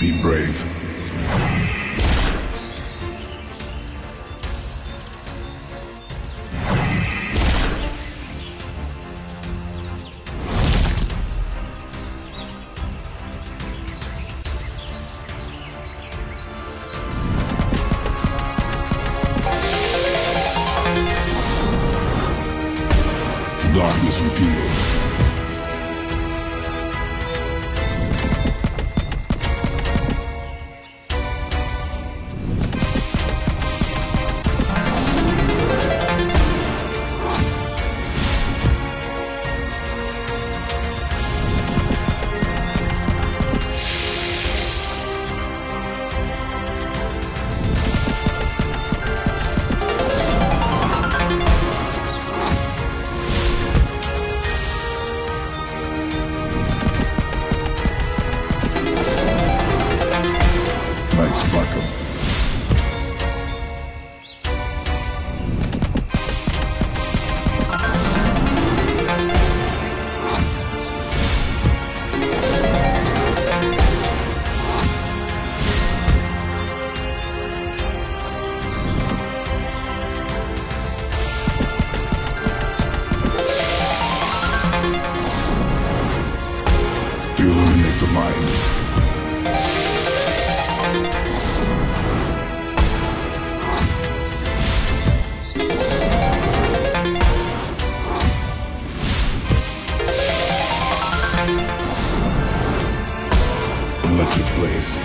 be brave. Darkness repealed. Place.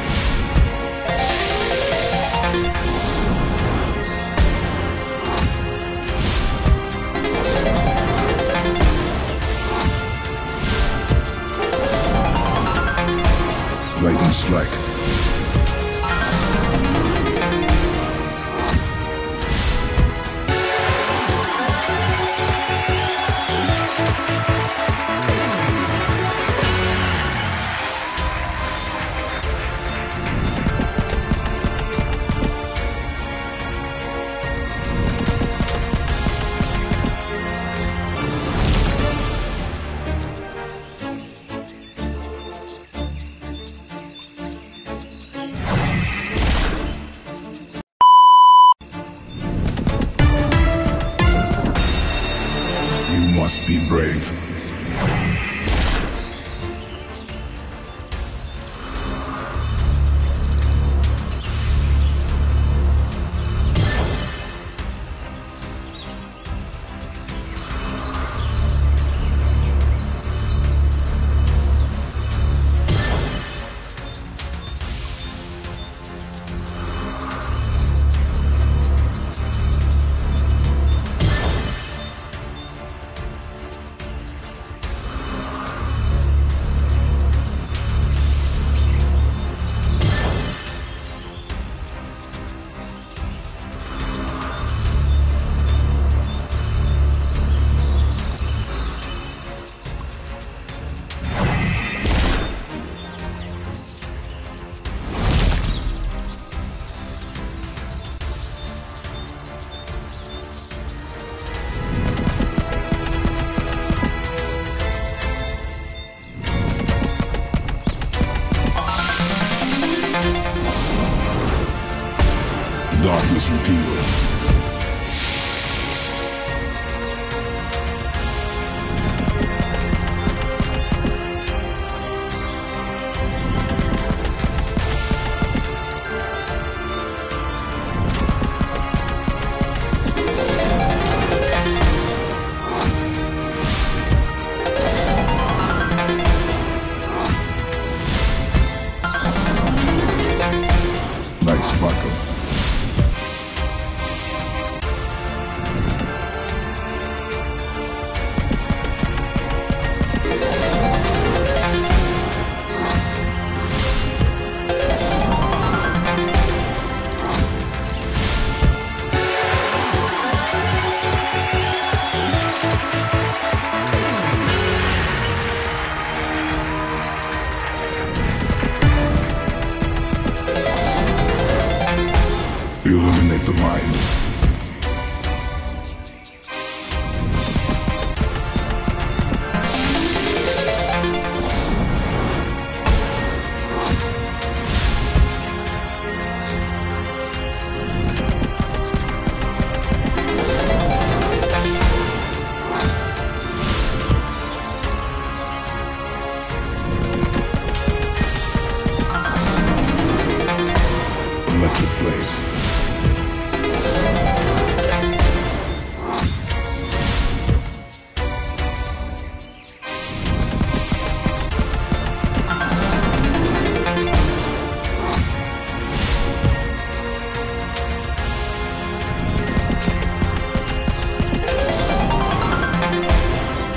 Lightning strike. Darkness repealed. always.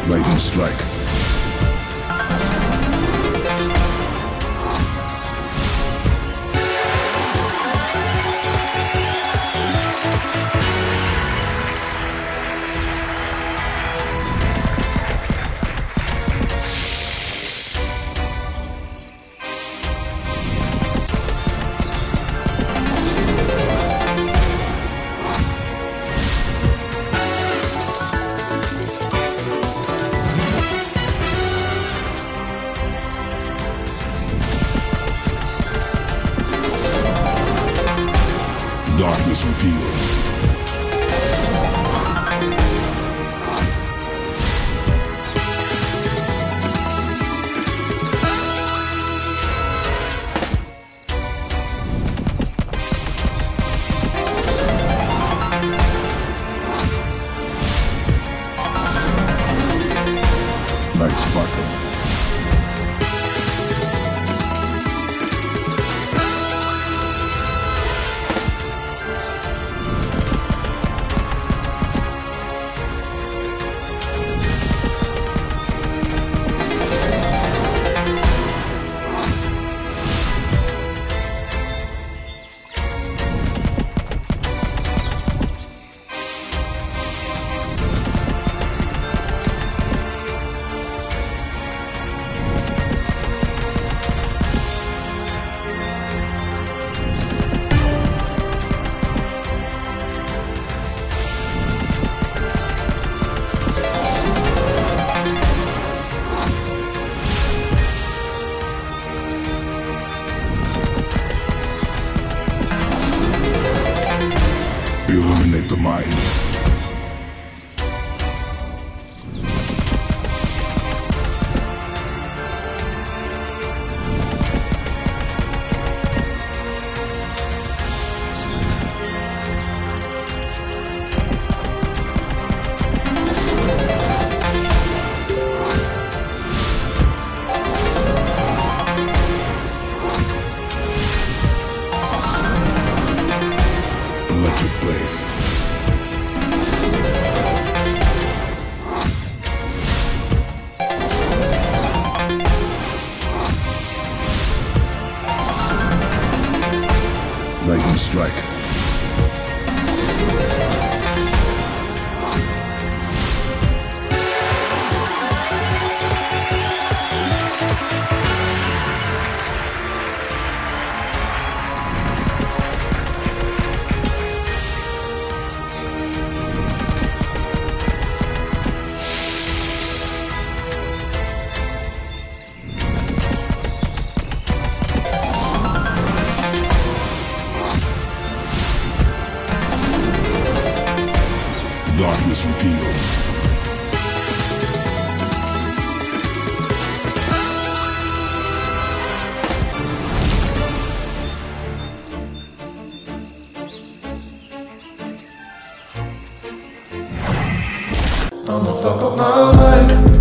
Lightning Strike. Revealed. Light sparkle. Illuminate strike. Darkness revealed. I'ma fuck up my life.